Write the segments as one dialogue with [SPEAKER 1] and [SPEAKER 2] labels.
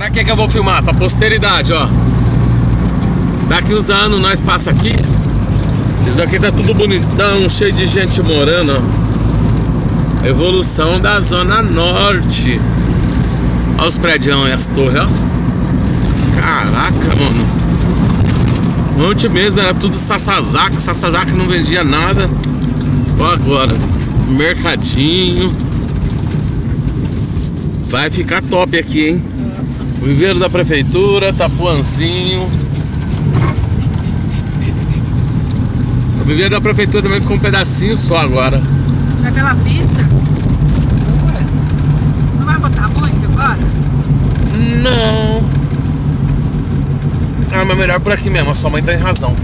[SPEAKER 1] Pra que que eu vou filmar? Pra posteridade, ó. Daqui uns anos nós passa aqui. Isso daqui tá tudo bonitão, cheio de gente morando, ó. Evolução da Zona Norte. Olha os prédios e as torres, ó. Caraca, mano. Ontem mesmo era tudo Sasazaki, Sasazaki não vendia nada. Ó agora, mercadinho. Vai ficar top aqui, hein? Viveiro da prefeitura, Tapuanzinho. O viveiro da prefeitura também ficou um pedacinho só agora.
[SPEAKER 2] Naquela pista? Não vai botar muito agora?
[SPEAKER 1] Não. Ah, mas melhor por aqui mesmo, a sua mãe tem razão.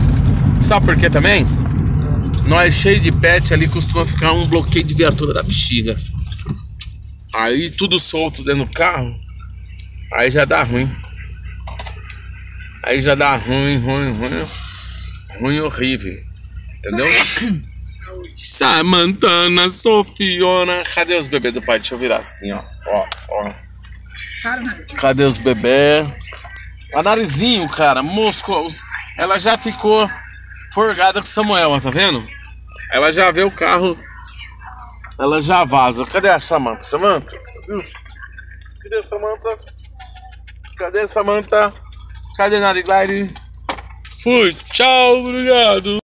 [SPEAKER 1] Sabe por quê também? Nós cheio de pet ali costuma ficar um bloqueio de viatura da bexiga. Aí tudo solto dentro do carro, aí já dá ruim. Aí já dá ruim, ruim, ruim. Ruim horrível. Entendeu? Samantana, Sofiona. Cadê os bebês do pai? Deixa eu virar assim, ó. Ó, ó. Cadê os bebês? A narizinho, cara, moscou. Ela já ficou forgada com Samuel, ó, tá vendo? Ela já vê o carro. Ela já vaza. Cadê a Samanta? Samanta? Cadê a Samanta? Cadê a Samanta? Cadê Nariglide? Fui, tchau, obrigado.